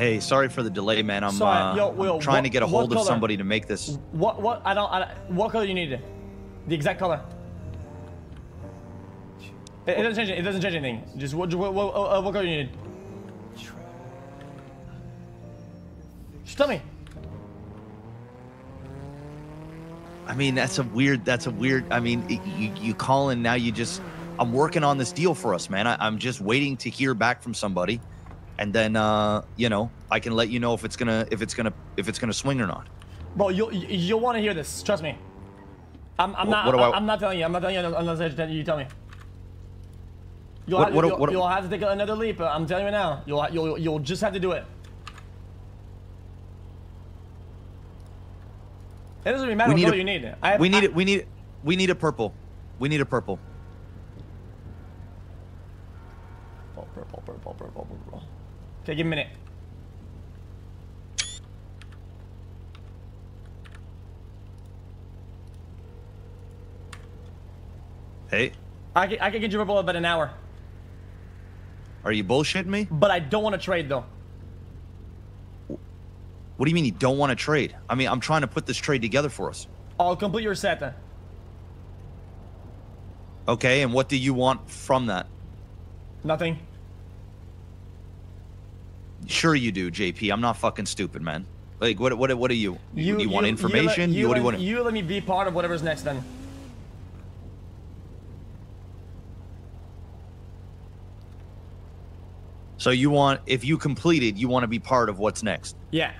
Hey, sorry for the delay, man. I'm, Sorry, uh, yo, I'm trying what- to get a hold of somebody to make this. What what I don't I, what color you need? The exact color. It, it doesn't change. It doesn't change anything. Just what what what, uh, what color you need? Just tell me. I mean, that's a weird. That's a weird. I mean, it- you you call and now you just. I'm working on this deal for us, man. I, I'm just waiting to hear back from somebody, and then uh, you know I can let you know if it's gonna if it's gonna if it's gonna swing or not. Bro, you'll you'll want to hear this. Trust me. I'm I'm Wh- not what I- I'm not telling you. I'm not telling you unless you tell me. You'll, What- have, what you'll, what you'll have to take another leap. I'm telling you now. You'll you'll you'll just have to do it. It doesn't really matter what a- you need. I have, We need I, it. We need. We need a purple. We need a purple. Oh, purple, purple, purple, purple. Okay, give me a minute. Hey, I can, I can get you in about an hour, are you bullshitting me? but I don't want to trade though. What do you mean you don't want to trade? I mean, I'm trying to put this trade together for us. I'll complete your set then. Okay, and what do you want from that? Nothing. Sure you do, JP. I'm not fucking stupid, man. Like, what? What? What do you? You, you want information? You, what do you want? you let me be part of whatever's next then. So you want, if you completed, you want to be part of what's next. Yeah.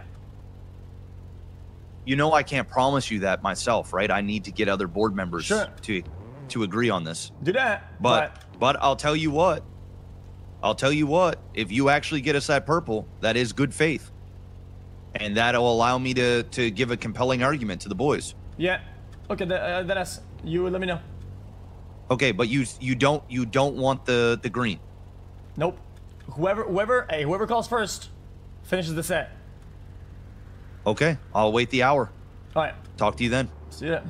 You know, I can't promise you that myself, right? I need to get other board members Sure. to to agree on this. Do that. But but I'll tell you what. I'll tell you what. If you actually get us that purple, that is good faith, and that'll allow me to to give a compelling argument to the boys. yeah. Okay, that, uh, you. Let me know. Okay, but you you don't you don't want the the green. Nope. Whoever, whoever, hey, whoever calls first, finishes the set. Okay, I'll wait the hour. All right. Talk to you then. See ya.